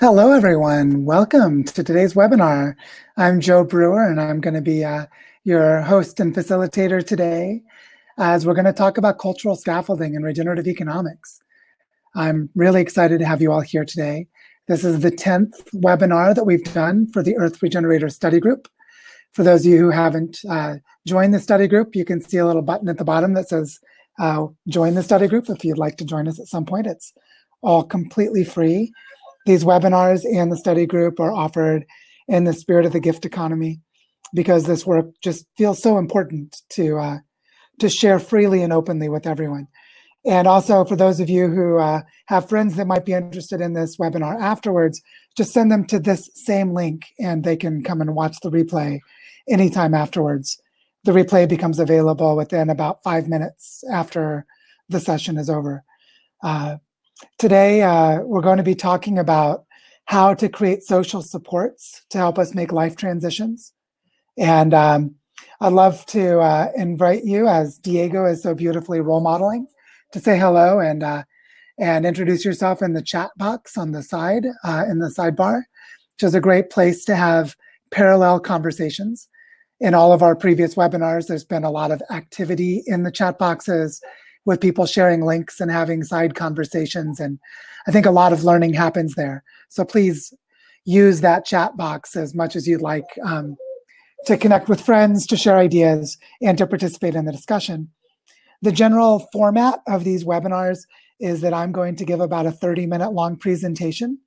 Hello, everyone. Welcome to today's webinar. I'm Joe Brewer, and I'm going to be uh, your host and facilitator today as we're going to talk about cultural scaffolding and regenerative economics. I'm really excited to have you all here today. This is the 10th webinar that we've done for the Earth Regenerator Study Group. For those of you who haven't uh, joined the study group, you can see a little button at the bottom that says uh, join the study group if you'd like to join us at some point. It's all completely free. These webinars and the study group are offered in the spirit of the gift economy because this work just feels so important to uh, to share freely and openly with everyone. And also for those of you who uh, have friends that might be interested in this webinar afterwards, just send them to this same link and they can come and watch the replay anytime afterwards. The replay becomes available within about five minutes after the session is over. Uh, Today, uh, we're going to be talking about how to create social supports to help us make life transitions. And um, I'd love to uh, invite you, as Diego is so beautifully role modeling, to say hello and uh, and introduce yourself in the chat box on the side, uh, in the sidebar, which is a great place to have parallel conversations. In all of our previous webinars, there's been a lot of activity in the chat boxes with people sharing links and having side conversations. And I think a lot of learning happens there. So please use that chat box as much as you'd like um, to connect with friends, to share ideas, and to participate in the discussion. The general format of these webinars is that I'm going to give about a 30 minute long presentation,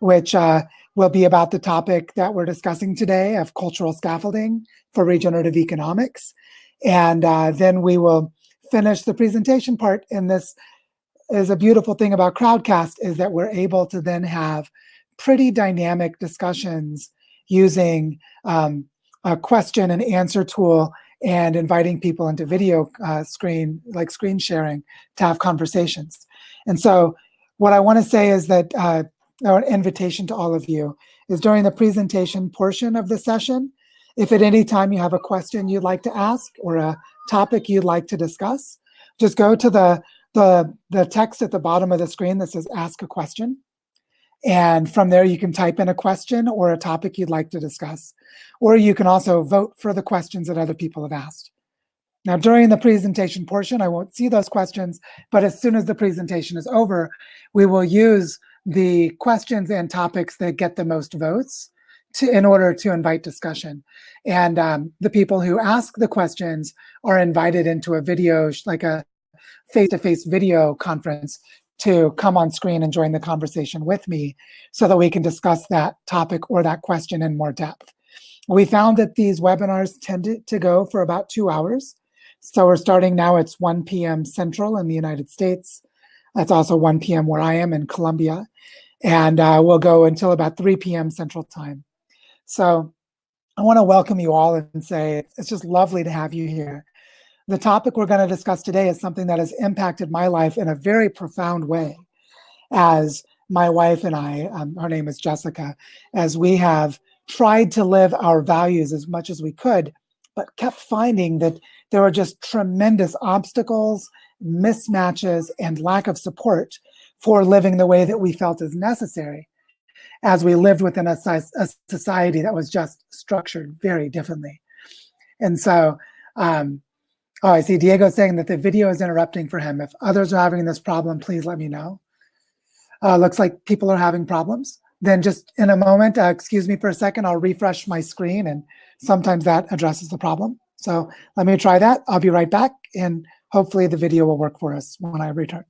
which uh, will be about the topic that we're discussing today of cultural scaffolding for regenerative economics. And uh, then we will finish the presentation part in this is a beautiful thing about Crowdcast is that we're able to then have pretty dynamic discussions using um, a question and answer tool and inviting people into video uh, screen, like screen sharing, to have conversations. And so, what I want to say is that uh, an invitation to all of you is during the presentation portion of the session, if at any time you have a question you'd like to ask or a topic you'd like to discuss, just go to the, the, the text at the bottom of the screen that says ask a question. And from there, you can type in a question or a topic you'd like to discuss. Or you can also vote for the questions that other people have asked. Now, during the presentation portion, I won't see those questions, but as soon as the presentation is over, we will use the questions and topics that get the most votes to, in order to invite discussion. And um, the people who ask the questions are invited into a video, like a face-to-face video conference to come on screen and join the conversation with me so that we can discuss that topic or that question in more depth. We found that these webinars tended to go for about two hours. So we're starting now, it's 1 p.m. Central in the United States. That's also 1 p.m. where I am in Colombia. And uh, we'll go until about 3 p.m. Central Time. So I want to welcome you all and say it's just lovely to have you here. The topic we're going to discuss today is something that has impacted my life in a very profound way. As my wife and I, um, her name is Jessica, as we have tried to live our values as much as we could, but kept finding that there were just tremendous obstacles, mismatches, and lack of support for living the way that we felt is necessary as we lived within a, a society that was just structured very differently. And so, um, oh, I see Diego saying that the video is interrupting for him. If others are having this problem, please let me know. Uh, looks like people are having problems. Then just in a moment, uh, excuse me for a second, I'll refresh my screen and sometimes that addresses the problem. So let me try that. I'll be right back and hopefully the video will work for us when I return.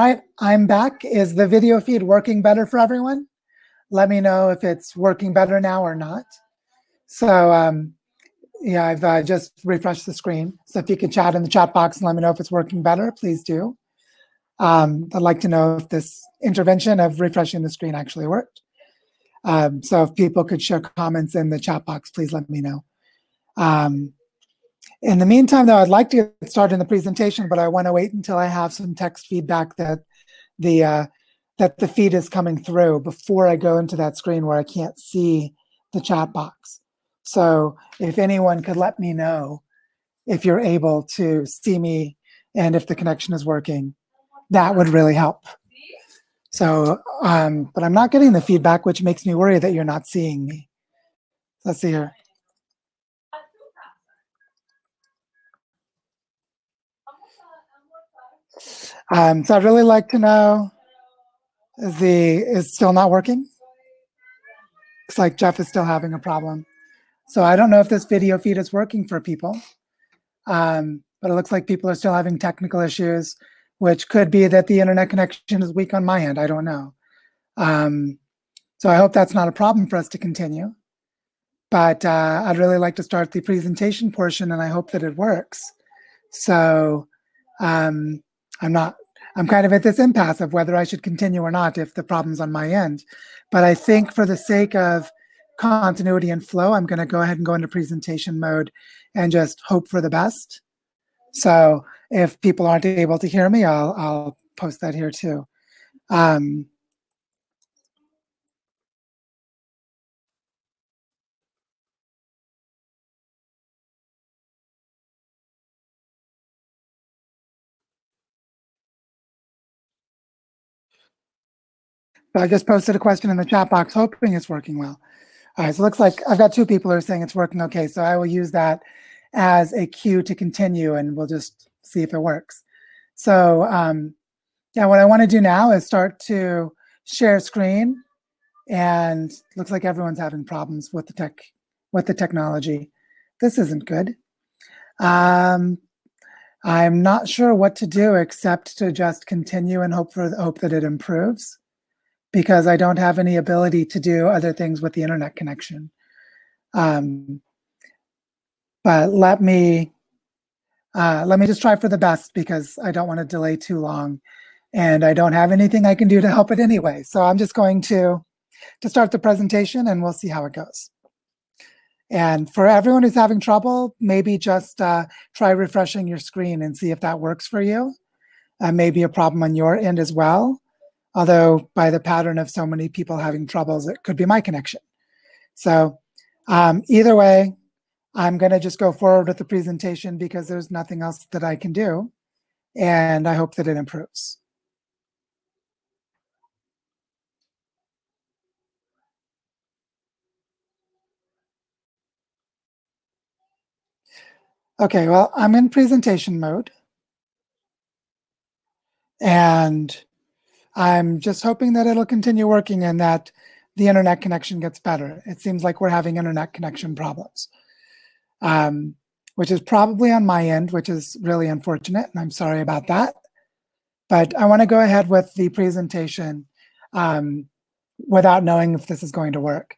Right, I'm back. Is the video feed working better for everyone? Let me know if it's working better now or not. So um, yeah, I've uh, just refreshed the screen. So if you can chat in the chat box and let me know if it's working better, please do. Um, I'd like to know if this intervention of refreshing the screen actually worked. Um, so if people could share comments in the chat box, please let me know. Um, in the meantime, though, I'd like to get started in the presentation, but I want to wait until I have some text feedback that the uh, that the feed is coming through before I go into that screen where I can't see the chat box. So if anyone could let me know if you're able to see me and if the connection is working, that would really help. So, um, but I'm not getting the feedback, which makes me worry that you're not seeing me. Let's see here. Um, so I'd really like to know, is the is still not working? Looks like Jeff is still having a problem. So I don't know if this video feed is working for people, um, but it looks like people are still having technical issues, which could be that the internet connection is weak on my end. I don't know. Um, so I hope that's not a problem for us to continue. But uh, I'd really like to start the presentation portion, and I hope that it works. So um, I'm not, I'm kind of at this impasse of whether I should continue or not if the problem's on my end. But I think for the sake of continuity and flow, I'm going to go ahead and go into presentation mode and just hope for the best. So if people aren't able to hear me, I'll, I'll post that here too. Um, So I just posted a question in the chat box, hoping it's working well. All right, so it looks like I've got two people who are saying it's working okay. So I will use that as a cue to continue and we'll just see if it works. So um, yeah, what I want to do now is start to share screen and looks like everyone's having problems with the tech, with the technology. This isn't good. Um, I'm not sure what to do except to just continue and hope for hope that it improves because I don't have any ability to do other things with the internet connection. Um, but let me uh, let me just try for the best because I don't want to delay too long, and I don't have anything I can do to help it anyway. So I'm just going to to start the presentation, and we'll see how it goes. And for everyone who's having trouble, maybe just uh, try refreshing your screen and see if that works for you. Uh, maybe a problem on your end as well although by the pattern of so many people having troubles, it could be my connection. So um, either way, I'm going to just go forward with the presentation because there's nothing else that I can do. And I hope that it improves. Okay, well, I'm in presentation mode. And I'm just hoping that it'll continue working and that the internet connection gets better. It seems like we're having internet connection problems, um, which is probably on my end, which is really unfortunate, and I'm sorry about that. But I want to go ahead with the presentation um, without knowing if this is going to work.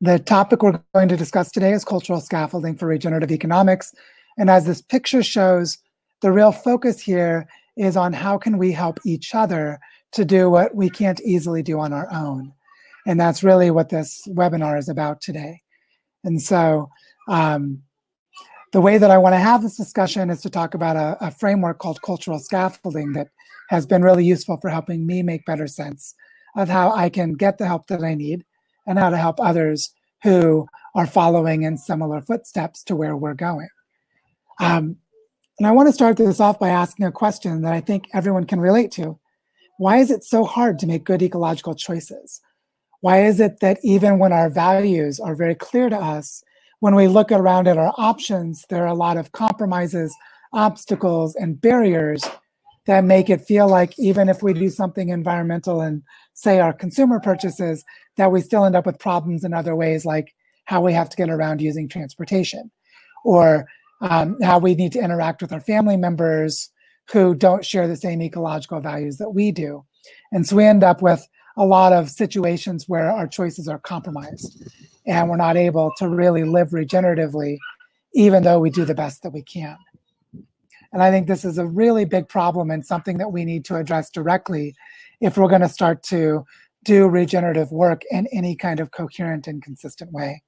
The topic we're going to discuss today is cultural scaffolding for regenerative economics. And as this picture shows, the real focus here is on how can we help each other to do what we can't easily do on our own. And that's really what this webinar is about today. And so um, the way that I want to have this discussion is to talk about a, a, framework called cultural scaffolding that has been really useful for helping me make better sense of how I can get the help that I need and how to help others who are following in similar footsteps to where we're going. Um, and I want to start this off by asking a question that I think everyone can relate to, why is it so hard to make good ecological choices? Why is it that even when our values are very clear to us, when we look around at our options, there are a lot of compromises, obstacles, and barriers that make it feel like even if we do something environmental and say our consumer purchases, that we still end up with problems in other ways, like how we have to get around using transportation, or um, how we need to interact with our family members, who don't share the same ecological values that we do. And so we end up with a lot of situations where our choices are compromised and we're not able to really live regeneratively, even though we do the best that we can. And I think this is a really big problem and something that we need to address directly if we're going to start to do regenerative work in any kind of coherent and consistent way.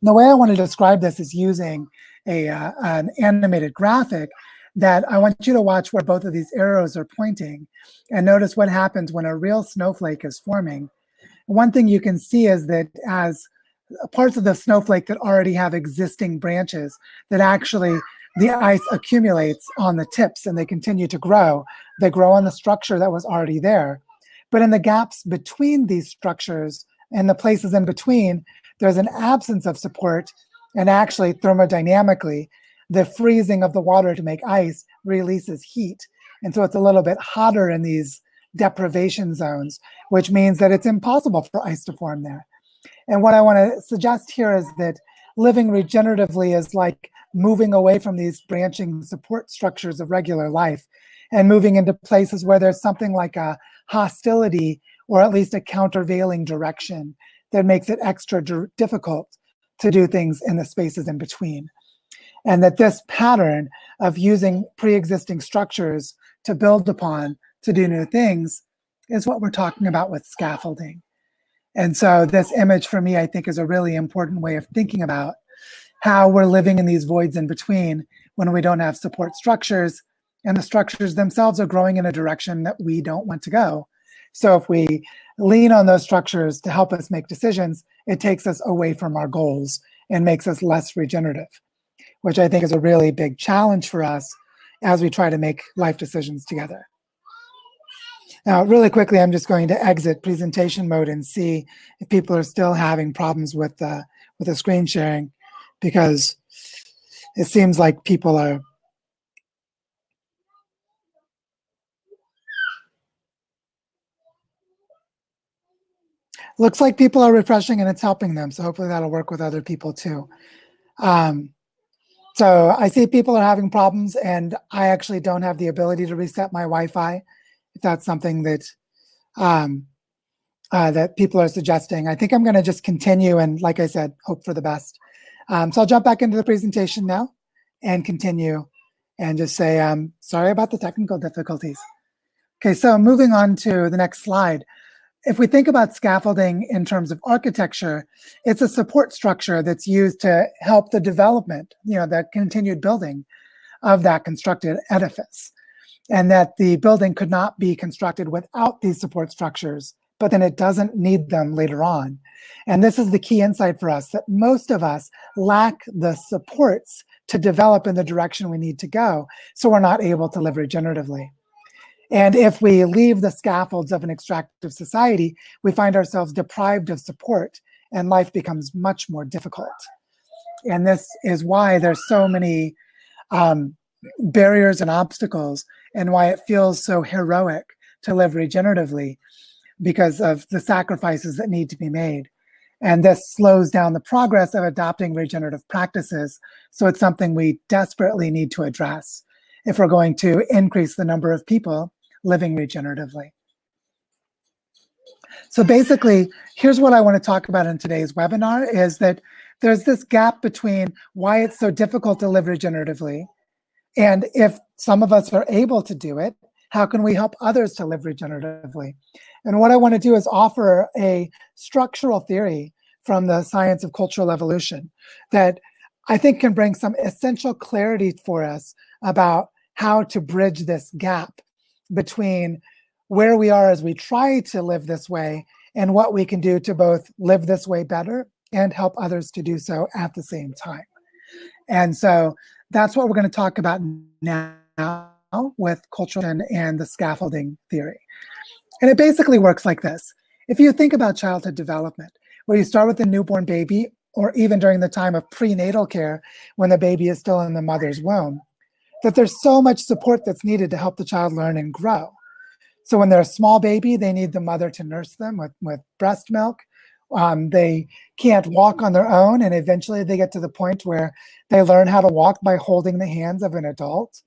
And the way I want to describe this is using a, uh, an animated graphic that I want you to watch where both of these arrows are pointing and notice what happens when a real snowflake is forming. One thing you can see is that as parts of the snowflake that already have existing branches, that actually the ice accumulates on the tips and they continue to grow. They grow on the structure that was already there. But in the gaps between these structures and the places in between, there's an absence of support. And actually, thermodynamically, the freezing of the water to make ice releases heat. And so it's a little bit hotter in these deprivation zones, which means that it's impossible for ice to form there. And what I want to suggest here is that living regeneratively is like moving away from these branching support structures of regular life and moving into places where there's something like a hostility or at least a countervailing direction that makes it extra difficult to do things in the spaces in between. And that this pattern of using pre existing structures to build upon to do new things is what we're talking about with scaffolding. And so, this image for me, I think, is a really important way of thinking about how we're living in these voids in between when we don't have support structures and the structures themselves are growing in a direction that we don't want to go. So if we lean on those structures to help us make decisions, it takes us away from our goals and makes us less regenerative, which I think is a really big challenge for us as we try to make life decisions together. Now, really quickly, I'm just going to exit presentation mode and see if people are still having problems with the, with the screen sharing because it seems like people are looks like people are refreshing and it's helping them. So hopefully that'll work with other people too. Um, so I see people are having problems and I actually don't have the ability to reset my Wi-Fi. If that's something that um, uh, that people are suggesting. I think I'm going to just continue and, like I said, hope for the best. Um, so I'll jump back into the presentation now and continue and just say, um, sorry about the technical difficulties. Okay, so moving on to the next slide. If we think about scaffolding in terms of architecture, it's a support structure that's used to help the development, you know, the continued building of that constructed edifice. And that the building could not be constructed without these support structures but then it doesn't need them later on. And this is the key insight for us that most of us lack the supports to develop in the direction we need to go. So we're not able to live regeneratively. And if we leave the scaffolds of an extractive society, we find ourselves deprived of support and life becomes much more difficult. And this is why there's so many um, barriers and obstacles and why it feels so heroic to live regeneratively because of the sacrifices that need to be made. And this slows down the progress of adopting regenerative practices. So it's something we desperately need to address if we're going to increase the number of people living regeneratively. So basically, here's what I want to talk about in today's webinar is that there's this gap between why it's so difficult to live regeneratively and if some of us are able to do it, how can we help others to live regeneratively? And what I want to do is offer a structural theory from the science of cultural evolution that I think can bring some essential clarity for us about how to bridge this gap between where we are as we try to live this way and what we can do to both live this way better and help others to do so at the same time. And so that's what we're going to talk about now with cultural and the scaffolding theory. And it basically works like this. If you think about childhood development, where you start with a newborn baby, or even during the time of prenatal care when the baby is still in the mother's womb, that there's so much support that's needed to help the child learn and grow. So when they're a small baby, they need the mother to nurse them with, with breast milk. Um, they can't walk on their own, and eventually they get to the point where they learn how to walk by holding the hands of an adult,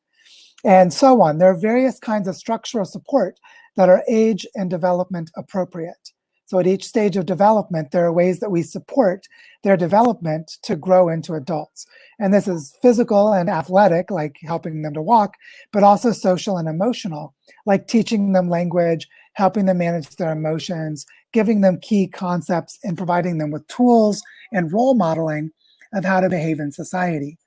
and so on. There are various kinds of structural support that are age and development appropriate So at each stage of development, there are ways that we support their development to grow into adults. And this is physical and athletic, like helping them to walk, but also social and emotional, like teaching them language, helping them manage their emotions, giving them key concepts, and providing them with tools and role modeling of how to behave in society.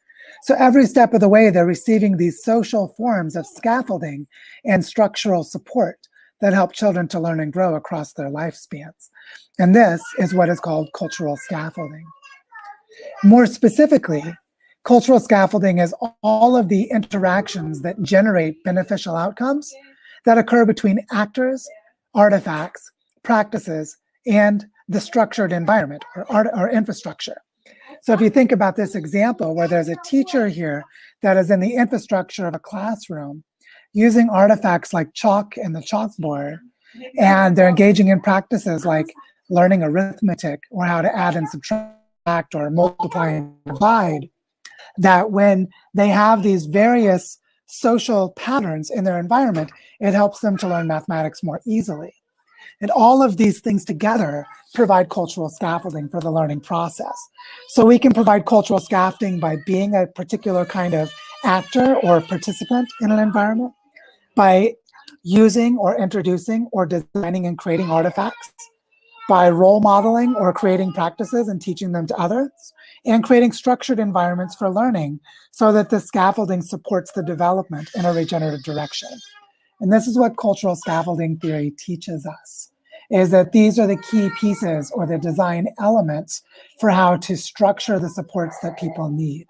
So every step of the way, they're receiving these social forms of scaffolding and structural support that help children to learn and grow across their lifespans. And this is what is called cultural scaffolding. More specifically, cultural scaffolding is all of the interactions that generate beneficial outcomes that occur between actors, artifacts, practices, and the structured environment or, art, or infrastructure. So if you think about this example where there's a teacher here that is in the infrastructure of a classroom using artifacts like chalk and the chalkboard, and they're engaging in practices like learning arithmetic or how to add and subtract or multiply and divide, that when they have these various social patterns in their environment, it helps them to learn mathematics more easily. And all of these things together provide cultural scaffolding for the learning process. So we can provide cultural scaffolding by being a particular kind of actor or participant in an environment, by using or introducing or designing and creating artifacts, by role modeling or creating practices and teaching them to others, and creating structured environments for learning so that the scaffolding supports the development in a regenerative direction. And this is what cultural scaffolding theory teaches us, is that these are the key pieces or the design elements for how to structure the supports that people need.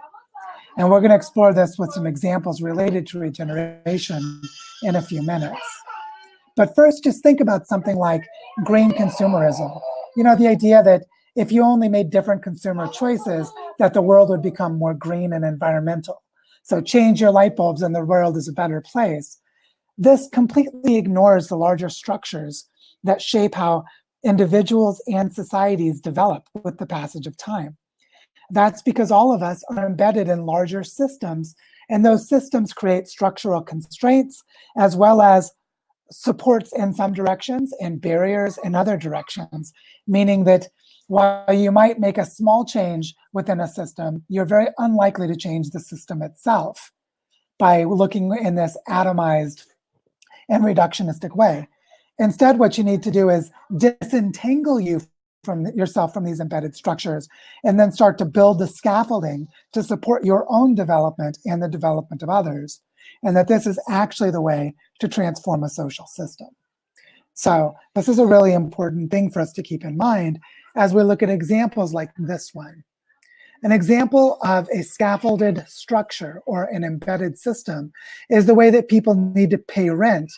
And we're going to explore this with some examples related to regeneration in a few minutes. But first, just think about something like green consumerism. You know, the idea that if you only made different consumer choices, that the world would become more green and environmental. So change your light bulbs and the world is a better place. This completely ignores the larger structures that shape how individuals and societies develop with the passage of time. That's because all of us are embedded in larger systems, and those systems create structural constraints as well as supports in some directions and barriers in other directions, meaning that while you might make a small change within a system, you're very unlikely to change the system itself by looking in this atomized and reductionistic way. Instead, what you need to do is disentangle you from yourself from these embedded structures and then start to build the scaffolding to support your own development and the development of others. And that this is actually the way to transform a social system. So this is a really important thing for us to keep in mind as we look at examples like this one. An example of a scaffolded structure or an embedded system is the way that people need to pay rent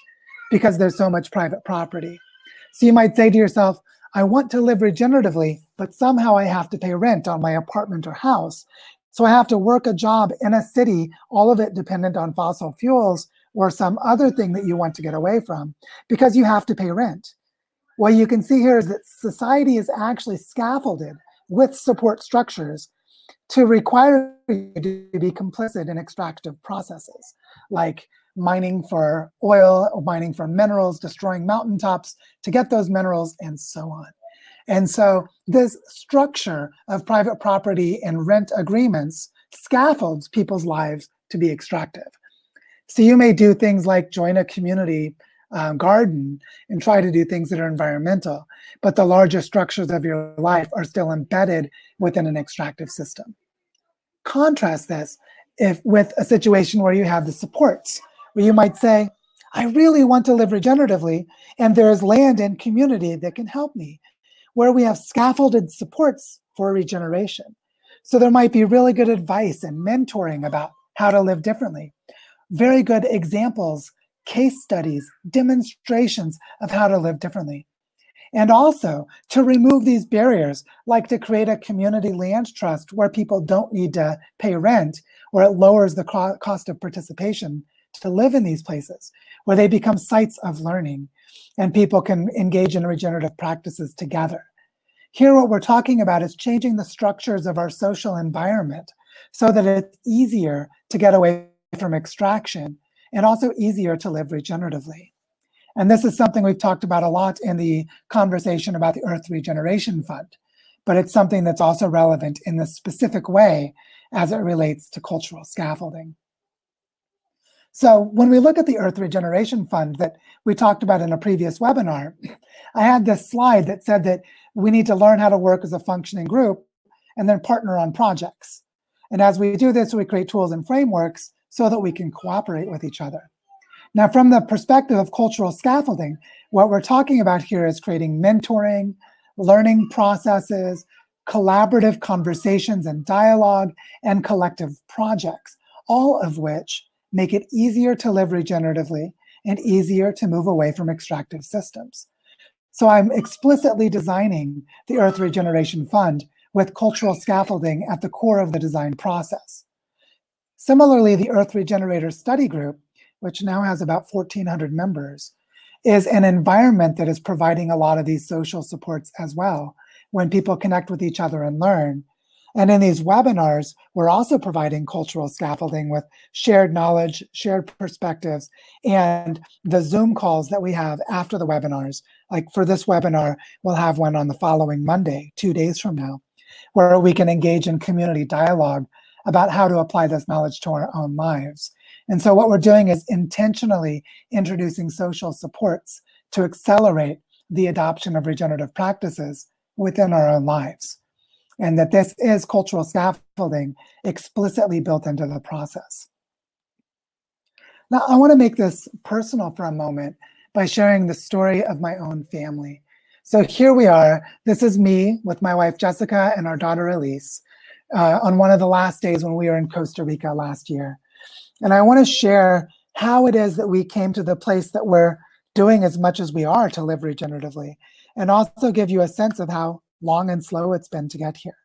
because there's so much private property. So you might say to yourself, I want to live regeneratively, but somehow I have to pay rent on my apartment or house. So I have to work a job in a city, all of it dependent on fossil fuels or some other thing that you want to get away from because you have to pay rent. What you can see here is that society is actually scaffolded with support structures to require you to be complicit in extractive processes like mining for oil, mining for minerals, destroying mountaintops to get those minerals, and so on. And so this structure of private property and rent agreements scaffolds people's lives to be extractive. So you may do things like join a community um, garden and try to do things that are environmental, but the larger structures of your life are still embedded within an extractive system. Contrast this if with a situation where you have the supports where you might say, I really want to live regeneratively, and there is land and community that can help me, where we have scaffolded supports for regeneration. So there might be really good advice and mentoring about how to live differently, very good examples, case studies, demonstrations of how to live differently. And also to remove these barriers, like to create a community land trust where people don't need to pay rent, or it lowers the cost of participation to live in these places where they become sites of learning and people can engage in regenerative practices together. Here, what we're talking about is changing the structures of our social environment so that it's easier to get away from extraction and also easier to live regeneratively. And this is something we've talked about a lot in the conversation about the Earth Regeneration Fund, but it's something that's also relevant in this specific way as it relates to cultural scaffolding. So when we look at the Earth Regeneration Fund that we talked about in a previous webinar, I had this slide that said that we need to learn how to work as a functioning group and then partner on projects. And as we do this, we create tools and frameworks so that we can cooperate with each other. Now, from the perspective of cultural scaffolding, what we're talking about here is creating mentoring, learning processes, collaborative conversations and dialogue, and collective projects, all of which make it easier to live regeneratively and easier to move away from extractive systems. So I'm explicitly designing the Earth Regeneration Fund with cultural scaffolding at the core of the design process. Similarly, the Earth Regenerator Study Group, which now has about 1,400 members, is an environment that is providing a lot of these social supports as well when people connect with each other and learn and in these webinars, we're also providing cultural scaffolding with shared knowledge, shared perspectives, and the Zoom calls that we have after the webinars. Like for this webinar, we'll have one on the following Monday, two days from now, where we can engage in community dialogue about how to apply this knowledge to our own lives. And so what we're doing is intentionally introducing social supports to accelerate the adoption of regenerative practices within our own lives and that this is cultural scaffolding explicitly built into the process. Now, I want to make this personal for a moment by sharing the story of my own family. So here we are. This is me with my wife Jessica and our daughter Elise uh, on one of the last days when we were in Costa Rica last year. And I want to share how it is that we came to the place that we're doing as much as we are to live regeneratively, and also give you a sense of how long and slow it's been to get here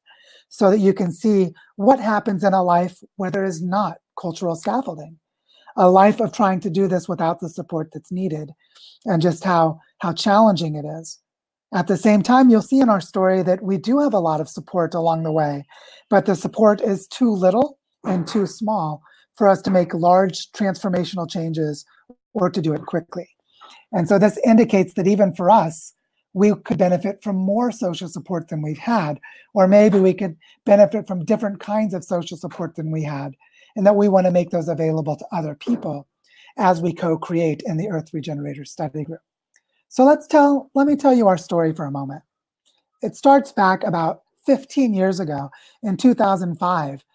so that you can see what happens in a life where there is not cultural scaffolding a life of trying to do this without the support that's needed and just how how challenging it is. At the same time you'll see in our story that we do have a lot of support along the way but the support is too little and too small for us to make large transformational changes or to do it quickly. And so this indicates that even for us we could benefit from more social support than we've had, or maybe we could benefit from different kinds of social support than we had, and that we want to make those available to other people as we co-create in the Earth Regenerator Study Group. So let's tell, let me tell you our story for a moment. It starts back about 15 years ago in 2005,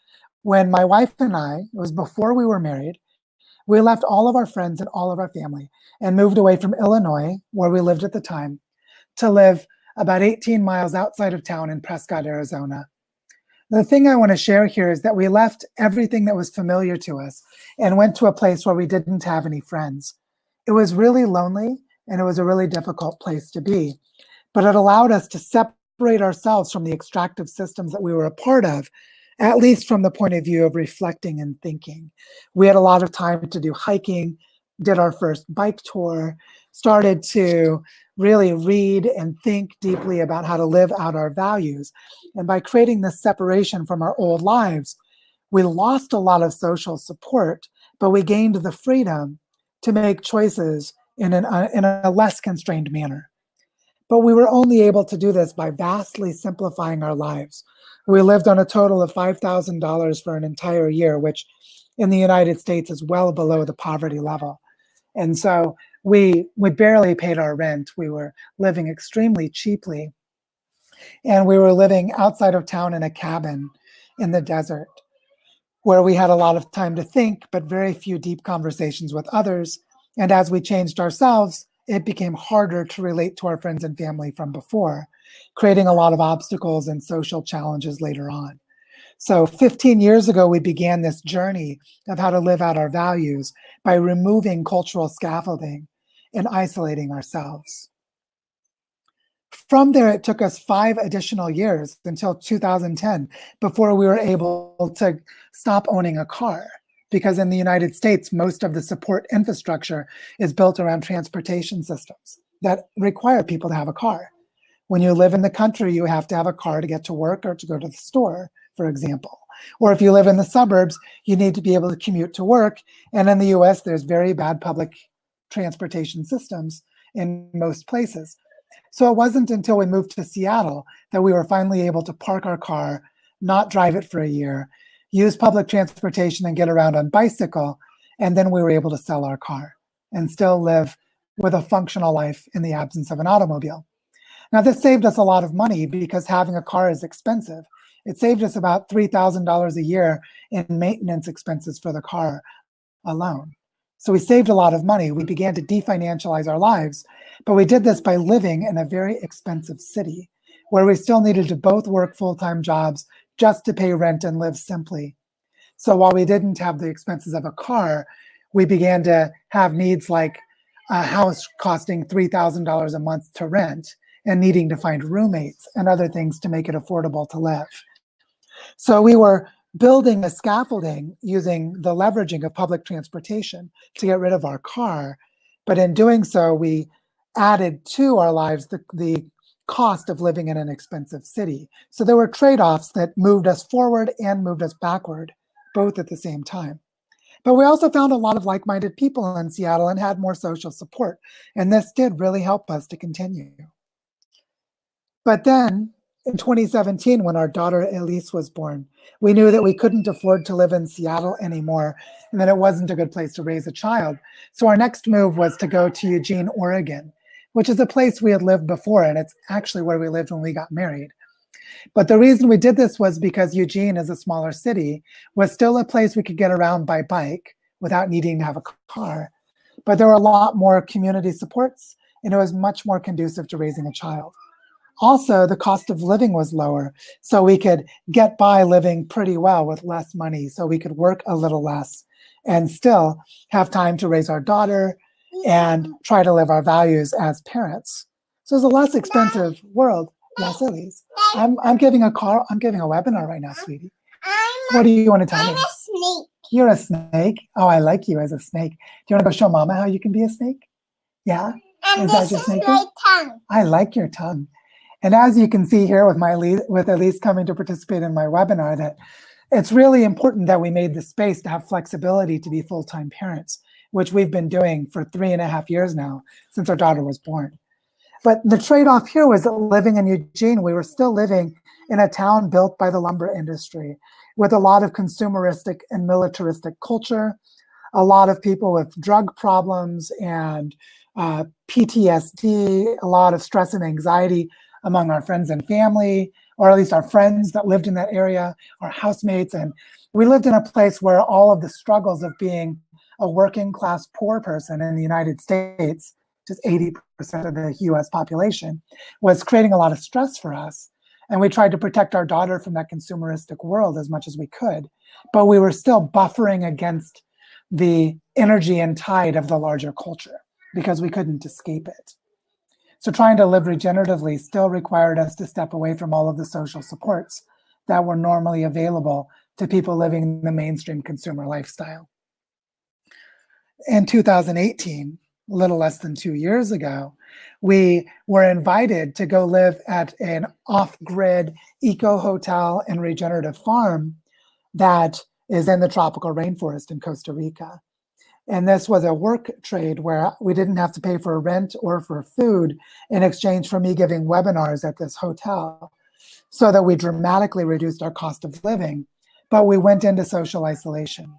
when my wife and I, it was before we were married, we left all of our friends and all of our family and moved away from Illinois, where we lived at the time, to live about 18 miles outside of town in Prescott, Arizona. The thing I want to share here is that we left everything that was familiar to us and went to a place where we didn't have any friends. It was really lonely and it was a really difficult place to be, but it allowed us to separate ourselves from the extractive systems that we were a part of, at least from the point of view of reflecting and thinking. We had a lot of time to do hiking, did our first bike tour, started to really read and think deeply about how to live out our values. And by creating this separation from our old lives, we lost a lot of social support, but we gained the freedom to make choices in, an, uh, in a less constrained manner. But we were only able to do this by vastly simplifying our lives. We lived on a total of $5,000 for an entire year, which in the United States is well below the poverty level. And so we we barely paid our rent. We were living extremely cheaply. And we were living outside of town in a cabin in the desert where we had a lot of time to think, but very few deep conversations with others. And as we changed ourselves, it became harder to relate to our friends and family from before, creating a lot of obstacles and social challenges later on. So 15 years ago, we began this journey of how to live out our values by removing cultural scaffolding and isolating ourselves. From there, it took us five additional years until 2010 before we were able to stop owning a car. Because in the United States, most of the support infrastructure is built around transportation systems that require people to have a car. When you live in the country, you have to have a car to get to work or to go to the store for example. Or if you live in the suburbs, you need to be able to commute to work. And in the US, there's very bad public transportation systems in most places. So it wasn't until we moved to Seattle that we were finally able to park our car, not drive it for a year, use public transportation and get around on bicycle, and then we were able to sell our car and still live with a functional life in the absence of an automobile. Now, this saved us a lot of money because having a car is expensive. It saved us about $3,000 a year in maintenance expenses for the car alone. So we saved a lot of money. We began to definancialize our lives, but we did this by living in a very expensive city where we still needed to both work full time jobs just to pay rent and live simply. So while we didn't have the expenses of a car, we began to have needs like a house costing $3,000 a month to rent and needing to find roommates and other things to make it affordable to live. So we were building a scaffolding using the leveraging of public transportation to get rid of our car. But in doing so, we added to our lives the, the cost of living in an expensive city. So there were trade offs that moved us forward and moved us backward, both at the same time. But we also found a lot of like minded people in Seattle and had more social support. And this did really help us to continue. But then in 2017, when our daughter Elise was born, we knew that we couldn't afford to live in Seattle anymore and that it wasn't a good place to raise a child. So our next move was to go to Eugene, Oregon, which is a place we had lived before. And it's actually where we lived when we got married. But the reason we did this was because Eugene is a smaller city, was still a place we could get around by bike without needing to have a car. But there were a lot more community supports, and it was much more conducive to raising a child. Also, the cost of living was lower, so we could get by living pretty well with less money, so we could work a little less and still have time to raise our daughter and try to live our values as parents. So it's a less expensive world. Yes, Elise. I'm I'm giving a car. I'm giving a webinar right now, sweetie. What do you want to tell I'm me? a snake. You're a snake. Oh, I like you as a snake. Do you want to go show Mama how you can be a snake? Yeah. And Is that your is snake? my tongue. I like your tongue. And as you can see here with my with Elise coming to participate in my webinar, that it's really important that we made the space to have flexibility to be full-time parents, which we've been doing for three and a half years now since our daughter was born. But the trade-off here was that living in Eugene, we were still living in a town built by the lumber industry with a lot of consumeristic and militaristic culture, a lot of people with drug problems and uh, PTSD, a lot of stress and anxiety among our friends and family, or at least our friends that lived in that area, our housemates. And we lived in a place where all of the struggles of being a working class poor person in the United States, just 80% of the US population, was creating a lot of stress for us. And we tried to protect our daughter from that consumeristic world as much as we could. But we were still buffering against the energy and tide of the larger culture because we couldn't escape it. So trying to live regeneratively still required us to step away from all of the social supports that were normally available to people living in the mainstream consumer lifestyle. In 2018, a little less than two years ago, we were invited to go live at an off grid eco hotel and regenerative farm that is in the tropical rainforest in Costa Rica. And this was a work trade where we didn't have to pay for rent or for food in exchange for me giving webinars at this hotel so that we dramatically reduced our cost of living. But we went into social isolation.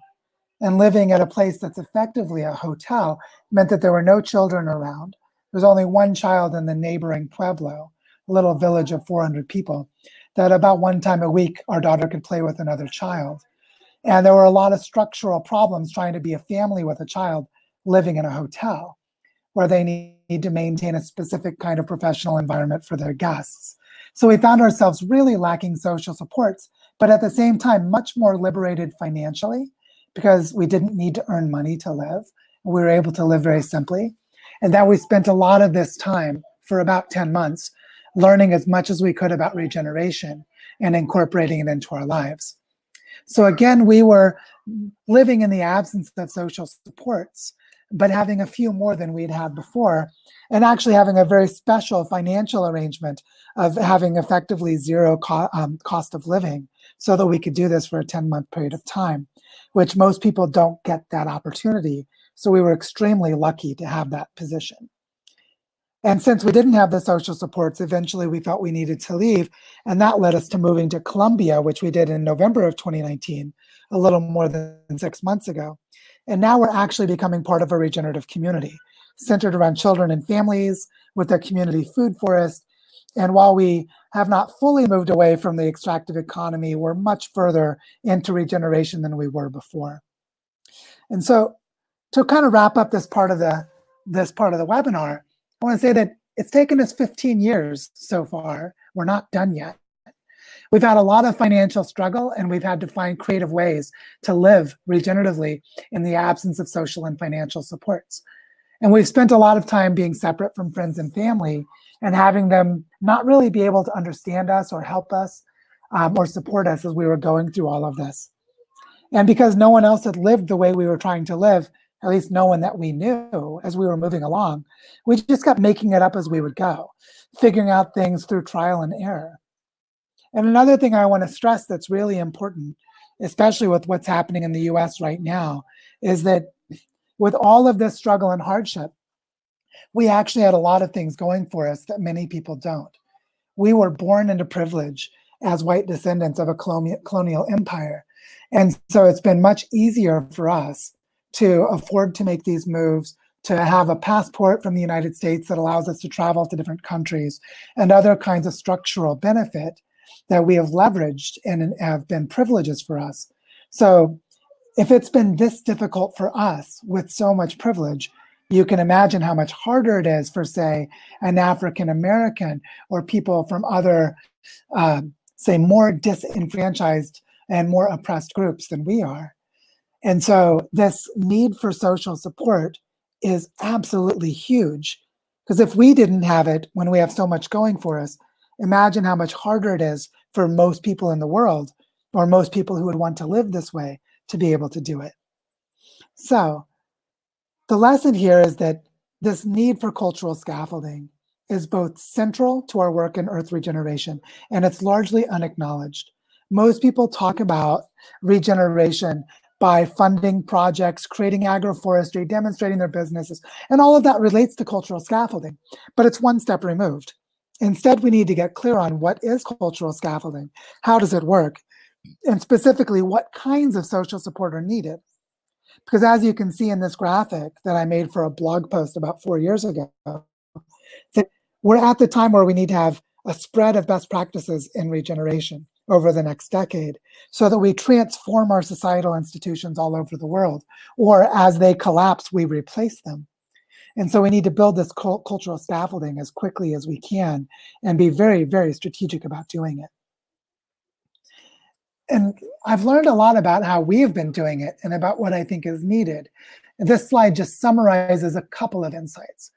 And living at a place that's effectively a hotel meant that there were no children around. There was only one child in the neighboring Pueblo, a little village of 400 people, that about one time a week our daughter could play with another child. And there were a lot of structural problems trying to be a family with a child living in a hotel where they need to maintain a specific kind of professional environment for their guests. So we found ourselves really lacking social supports, but at the same time, much more liberated financially because we didn't need to earn money to live. We were able to live very simply. And that we spent a lot of this time for about 10 months learning as much as we could about regeneration and incorporating it into our lives. So again, we were living in the absence of social supports, but having a few more than we'd had before, and actually having a very special financial arrangement of having effectively zero co- um, cost of living so that we could do this for a 10 month period of time, which most people don't get that opportunity. So we were extremely lucky to have that position. And since we didn't have the social supports, eventually we felt we needed to leave. And that led us to moving to Colombia, which we did in November of 2019, a little more than six months ago. And now we're actually becoming part of a regenerative community centered around children and families with their community food forest. And while we have not fully moved away from the extractive economy, we're much further into regeneration than we were before. And so to kind of wrap up this part of the this part of the webinar, I want to say that it's taken us 15 years so far. We're not done yet. We've had a lot of financial struggle and we've had to find creative ways to live regeneratively in the absence of social and financial supports. And we've spent a lot of time being separate from friends and family and having them not really be able to understand us or help us um, or support us as we were going through all of this. And because no one else had lived the way we were trying to live, at least no one that we knew as we were moving along. We just kept making it up as we would go, figuring out things through trial and error. And another thing I want to stress that's really important, especially with what's happening in the US right now, is that with all of this struggle and hardship, we actually had a lot of things going for us that many people don't. We were born into privilege as white descendants of a colonial empire. And so it's been much easier for us to afford to make these moves, to have a passport from the United States that allows us to travel to different countries, and other kinds of structural benefit that we have leveraged and have been privileges for us. So if it's been this difficult for us with so much privilege, you can imagine how much harder it is for, say, an African American or people from other, uh, say, more disenfranchised and more oppressed groups than we are. And so this need for social support is absolutely huge. Because if we didn't have it when we have so much going for us, imagine how much harder it is for most people in the world or most people who would want to live this way to be able to do it. So the lesson here is that this need for cultural scaffolding is both central to our work in earth regeneration and it's largely unacknowledged. Most people talk about regeneration by funding projects, creating agroforestry, demonstrating their businesses. And all of that relates to cultural scaffolding, but it's one step removed. Instead, we need to get clear on what is cultural scaffolding, how does it work, and specifically what kinds of social support are needed. Because as you can see in this graphic that I made for a blog post about four years ago, that we're at the time where we need to have a spread of best practices in regeneration over the next decade so that we transform our societal institutions all over the world. Or as they collapse, we replace them. And so we need to build this cultural scaffolding as quickly as we can and be very, very strategic about doing it. And I've learned a lot about how we have been doing it and about what I think is needed. This slide just summarizes a couple of insights.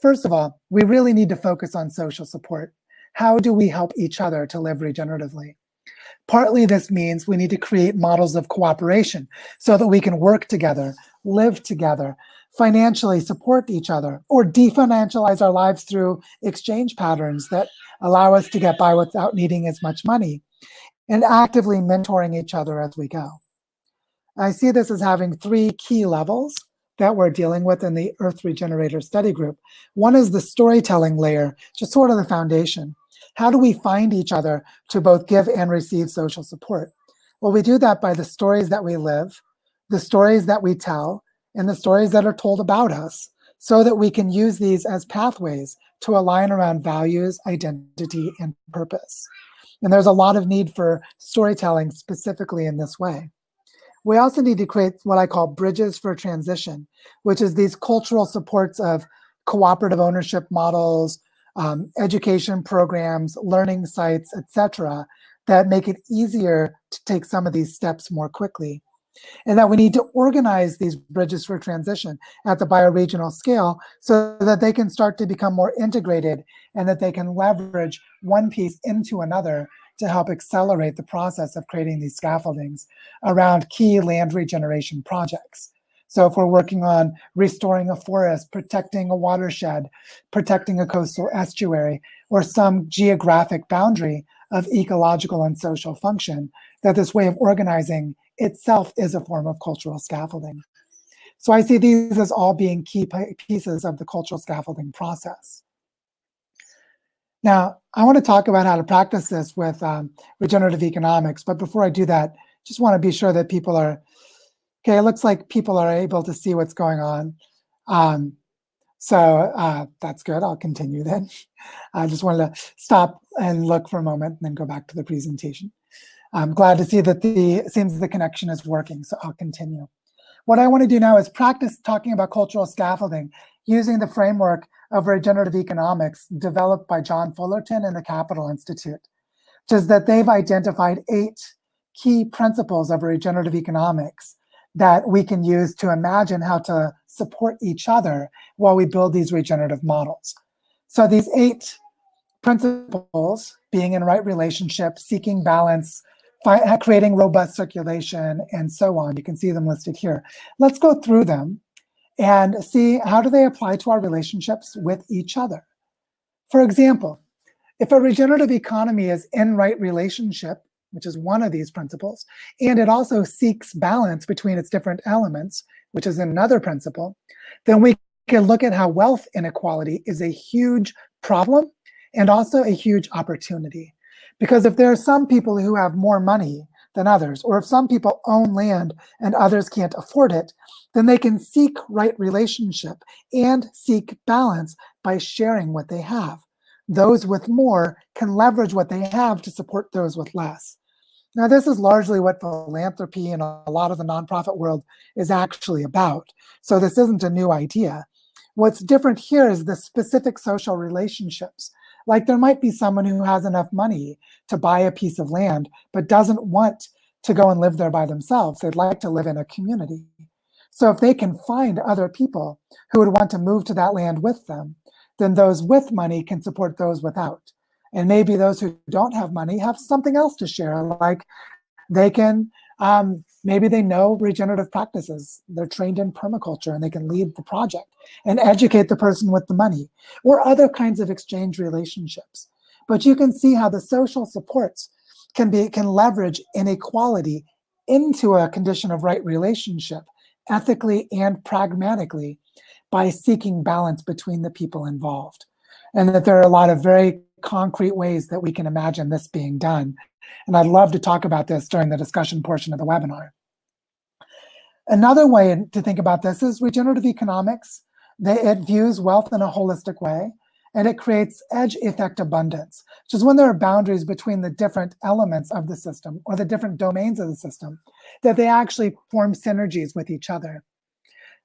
First of all, we really need to focus on social support. How do we help each other to live regeneratively? Partly this means we need to create models of cooperation so that we can work together, live together, financially support each other, or definancialize our lives through exchange patterns that allow us to get by without needing as much money, and actively mentoring each other as we go. I see this as having three key levels that we're dealing with in the Earth Regenerator Study Group. One is the storytelling layer, just sort of the foundation. How do we find each other to both give and receive social support? Well, we do that by the stories that we live, the stories that we tell, and the stories that are told about us so that we can use these as pathways to align around values, identity, and purpose. And there's a lot of need for storytelling specifically in this way. We also need to create what I call bridges for transition, which is these cultural supports of cooperative ownership models, um, education programs, learning sites, etc., that make it easier to take some of these steps more quickly. And that we need to organize these bridges for transition at the bioregional scale so that they can start to become more integrated and that they can leverage one piece into another to help accelerate the process of creating these scaffoldings around key land regeneration projects. So if we're working on restoring a forest, protecting a watershed, protecting a coastal estuary, or some geographic boundary of ecological and social function, that this way of organizing itself is a form of cultural scaffolding. So I see these as all being key pieces of the cultural scaffolding process. Now, I want to talk about how to practice this with um, regenerative economics, but before I do that, just want to be sure that people are, okay, it looks like people are able to see what's going on. Um, so uh, that's good. I'll continue then. I just wanted to stop and look for a moment and then go back to the presentation. I'm glad to see that the seems the connection is working, so I'll continue. What I want to do now is practice talking about cultural scaffolding using the framework of regenerative economics developed by John Fullerton and the Capital Institute, which is that they've identified eight key principles of regenerative economics that we can use to imagine how to support each other while we build these regenerative models. So these eight principles, being in right relationship, seeking balance, creating robust circulation, and so on. You can see them listed here. Let's go through them and see how do they apply to our relationships with each other. For example, if a regenerative economy is in right relationship, which is one of these principles, and it also seeks balance between its different elements, which is another principle, then we can look at how wealth inequality is a huge problem and also a huge opportunity. Because if there are some people who have more money than others, or if some people own land and others can't afford it, then they can seek right relationship and seek balance by sharing what they have. Those with more can leverage what they have to support those with less. Now, this is largely what philanthropy and a lot of the nonprofit world is actually about. So, this isn't a new idea. What's different here is the specific social relationships like there might be someone who has enough money to buy a piece of land, but doesn't want to go and live there by themselves. They'd like to live in a community. So if they can find other people who would want to move to that land with them, then those with money can support those without. And maybe those who don't have money have something else to share, like they can um, maybe they know regenerative practices. They're trained in permaculture and they can lead the project and educate the person with the money or other kinds of exchange relationships. But you can see how the social supports can be can leverage inequality into a condition of right relationship ethically and pragmatically by seeking balance between the people involved. And that there are a lot of very concrete ways that we can imagine this being done and I'd love to talk about this during the discussion portion of the webinar. Another way to think about this is regenerative economics. It views wealth in a holistic way, and it creates edge effect abundance, which is when there are boundaries between the different elements of the system or the different domains of the system, that they actually form synergies with each other.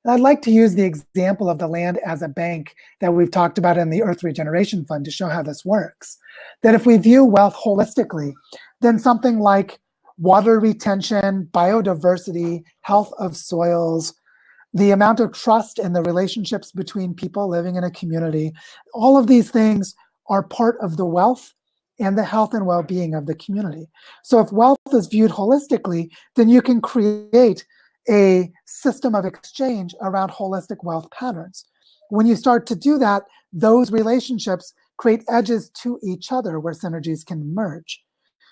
I'd like to use the example of the land as a bank that we've talked about in the Earth Regeneration Fund to show how this works. That if we view wealth holistically, then something like water retention, biodiversity, health of soils, the amount of trust in the relationships between people living in a community, all of these things are part of the wealth and the health and well-being of the community. So if wealth is viewed holistically, then you can create a system of exchange around holistic wealth patterns. When you start to do that, those relationships create edges to each other where synergies can emerge.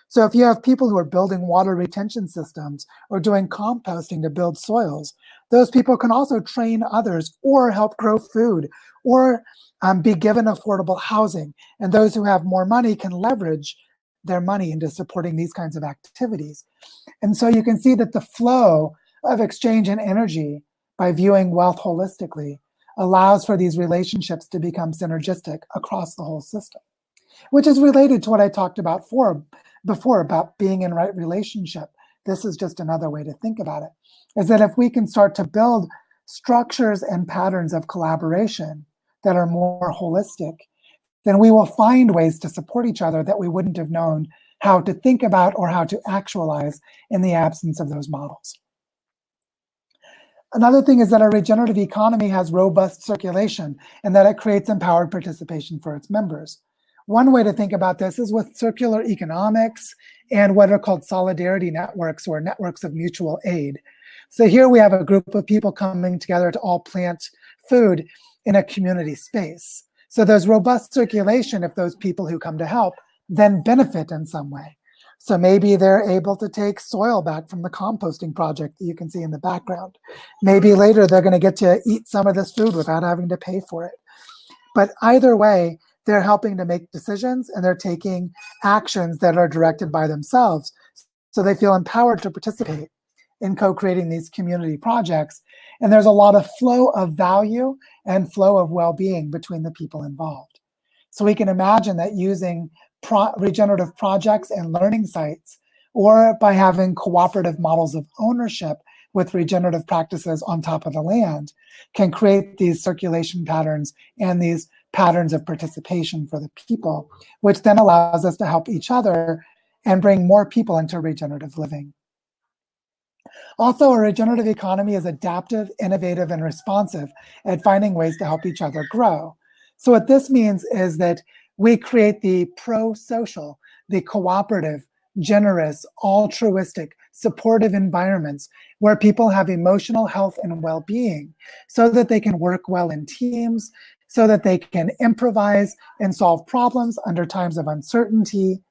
So if you have people who are building water retention systems or doing composting to build soils, those people can also train others or help grow food or um, be given affordable housing. And those who have more money can leverage their money into supporting these kinds of activities. And so you can see that the flow of exchange and energy by viewing wealth holistically allows for these relationships to become synergistic across the whole system, which is related to what I talked about for, before about being in right relationship. This is just another way to think about it, is that if we can start to build structures and patterns of collaboration that are more holistic, then we will find ways to support each other that we wouldn't have known how to think about or how to actualize in the absence of those models. Another thing is that a regenerative economy has robust circulation and that it creates empowered participation for its members. One way to think about this is with circular economics and what are called solidarity networks or networks of mutual aid. So here we have a group of people coming together to all plant food in a community space. So there's robust circulation if those people who come to help then benefit in some way. So maybe they're able to take soil back from the composting project that you can see in the background. Maybe later they're going to get to eat some of this food without having to pay for it. But either way, they're helping to make decisions and they're taking actions that are directed by themselves. So they feel empowered to participate in co-creating these community projects. And there's a lot of flow of value and flow of well-being between the people involved. So we can imagine that using pro regenerative projects and learning sites, or by having cooperative models of ownership with regenerative practices on top of the land, can create these circulation patterns and these patterns of participation for the people, which then allows us to help each other and bring more people into regenerative living. Also, a regenerative economy is adaptive, innovative, and responsive at finding ways to help each other grow. So what this means is that we create the pro-social, the cooperative, generous, altruistic, supportive environments where people have emotional health and well-being so that they can work well in teams, so that they can improvise and solve problems under times of uncertainty.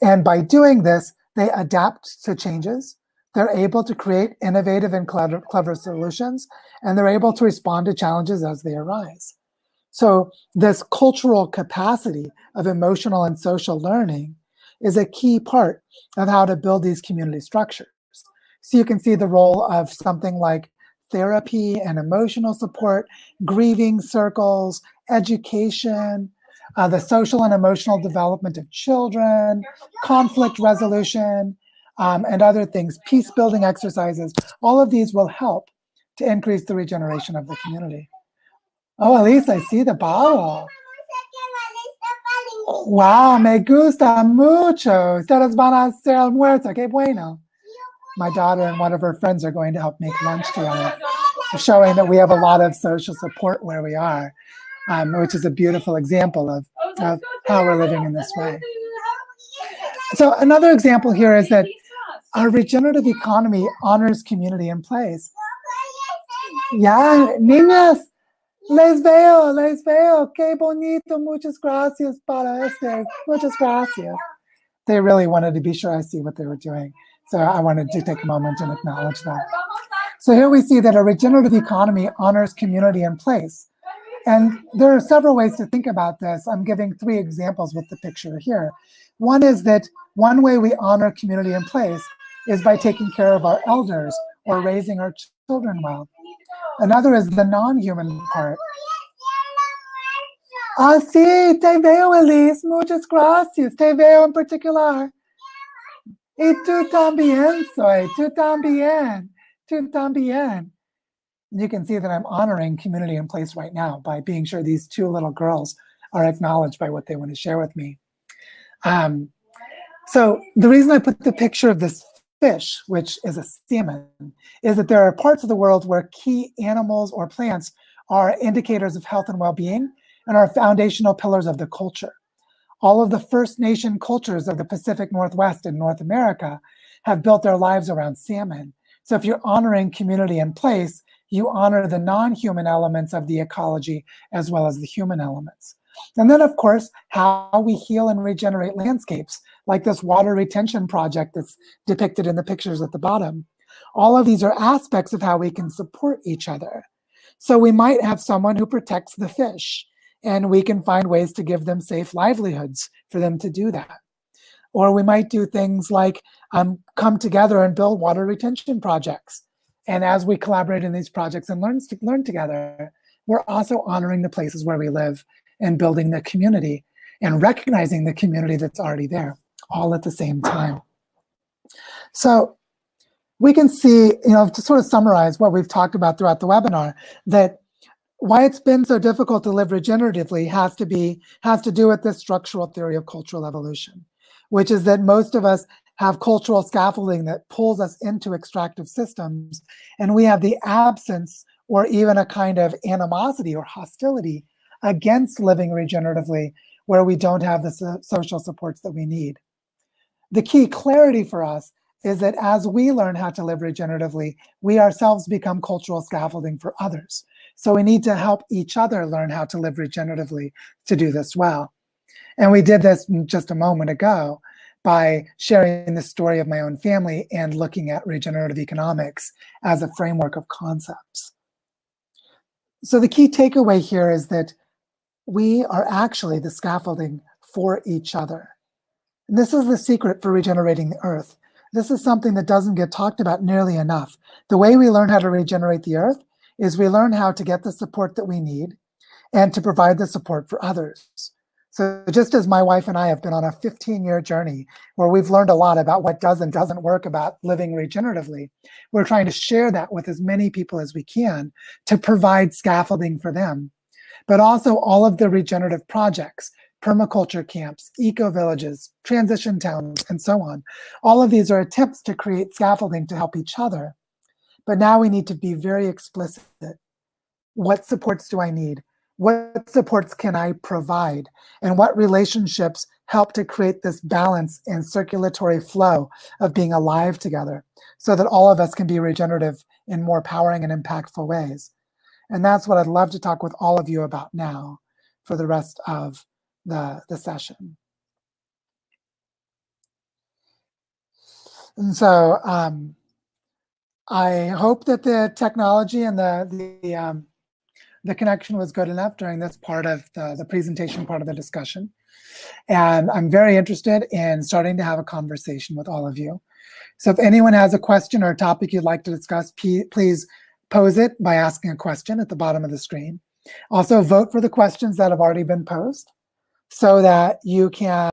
And by doing this, they adapt to changes. They're able to create innovative and clever, clever solutions, and they're able to respond to challenges as they arise. So this cultural capacity of emotional and social learning is a key part of how to build these community structures. So you can see the role of something like therapy and emotional support, grieving circles, education, uh, the social and emotional development of children, conflict resolution, um, and other things, peace building exercises. All of these will help to increase the regeneration of the community. Oh, Elise, I see the bottle. Wow, me gusta mucho. Ustedes van a hacer almuerzo. Qué bueno. My daughter and one of her friends are going to help make lunch together, showing that we have a lot of social support where we are, um, which is a beautiful example of, of how we're living in this way. So another example here is that our regenerative economy honors community in place. Yeah, niñas, Les veo, les veo. Qué bonito. Muchas gracias para este. Muchas gracias. They really wanted to be sure I see what they were doing. So I wanted to take a moment and acknowledge that. So here we see that a regenerative economy honors community in place. And there are several ways to think about this. I'm giving three examples with the picture here. One is that one way we honor community in place is by taking care of our elders or raising our children well. Another is the non-human part. Ah, sí, te veo, Elise. Muchas gracias. Te veo en particular. Y tú también soy. Tú también. Tú también. You can see that I'm honoring community in place right now by being sure these two little girls are acknowledged by what they want to share with me. Um, so the reason I put the picture of this fish, which is a salmon, is that there are parts of the world where key animals or plants are indicators of health and well-being and are foundational pillars of the culture. All of the First Nation cultures of the Pacific Northwest and North America have built their lives around salmon. So if you're honoring community and place, you honor the non-human elements of the ecology as well as the human elements. And then, of course, how we heal and regenerate landscapes, like this water retention project that's depicted in the pictures at the bottom. All of these are aspects of how we can support each other. So we might have someone who protects the fish, and we can find ways to give them safe livelihoods for them to do that. Or we might do things like um, come together and build water retention projects. And as we collaborate in these projects and learn, learn together, we're also honoring the places where we live and building the community and recognizing the community that's already there all at the same time. So we can see, you know, to sort of summarize what we've talked about throughout the webinar, that why it's been so difficult to live regeneratively has to be has to do with this structural theory of cultural evolution, which is that most of us have cultural scaffolding that pulls us into extractive systems, and we have the absence or even a kind of animosity or hostility against living regeneratively where we don't have the so social supports that we need. The key clarity for us is that as we learn how to live regeneratively, we ourselves become cultural scaffolding for others. So we need to help each other learn how to live regeneratively to do this well. And we did this just a moment ago by sharing the story of my own family and looking at regenerative economics as a framework of concepts. So the key takeaway here is that we are actually the scaffolding for each other. This is the secret for regenerating the earth. This is something that doesn't get talked about nearly enough. The way we learn how to regenerate the earth is we learn how to get the support that we need and to provide the support for others. So just as my wife and I have been on a 15 year journey where we've learned a lot about what does and doesn't work about living regeneratively, we're trying to share that with as many people as we can to provide scaffolding for them. But also all of the regenerative projects, permaculture camps, eco villages, transition towns, and so on. All of these are attempts to create scaffolding to help each other. But now we need to be very explicit. What supports do I need? what supports can I provide? And what relationships help to create this balance and circulatory flow of being alive together so that all of us can be regenerative in more powering and impactful ways. And that's what I'd love to talk with all of you about now for the rest of the, the session. And so um, I hope that the technology and the, the um, the connection was good enough during this part of the, the presentation part of the discussion. And I'm very interested in starting to have a conversation with all of you. So if anyone has a question or a topic you'd like to discuss, please pose it by asking a question at the bottom of the screen. Also vote for the questions that have already been posed so that you can